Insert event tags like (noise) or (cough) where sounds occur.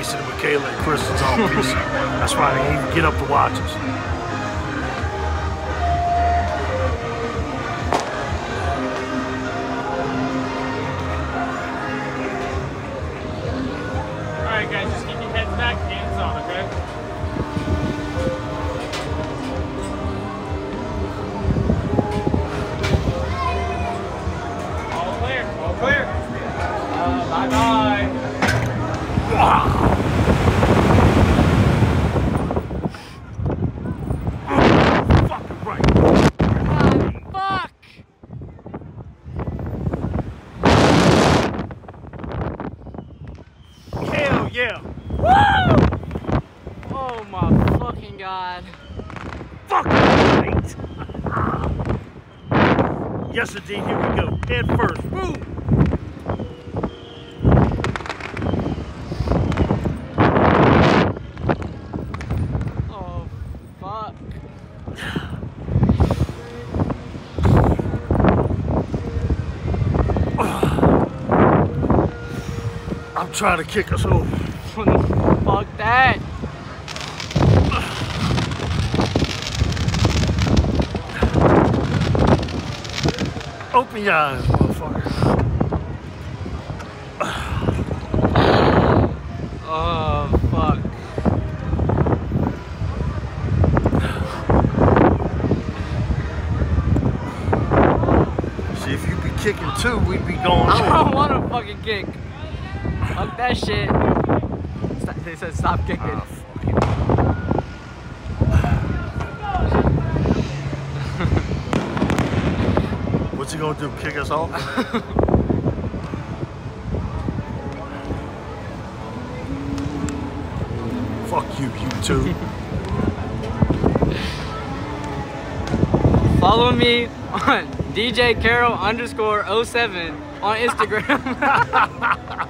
Mason and Michaela and Kristen's all pissy. That's why they didn't even get up to watch us. Alright guys, just keep your heads back, hands on, okay? All uh, clear, all clear. Uh, bye bye. Fucking right. Fuck! Hell yeah. Oh my fucking god. Fucking right. Yes, indeed. Here we go. Head first. Boom. Oh fuck. I'm trying to kick us over. Fuck that. Open your eyes, motherfucker. Oh fuck. See, if you be kicking too, we'd be going I don't want to fucking kick. Fuck that shit. Stop, they said stop kicking. Ah, fuck you. What's he gonna do? Kick us off? Fuck you, you two. (laughs) Follow me on (laughs) DJ Carol underscore 07 on Instagram. (laughs)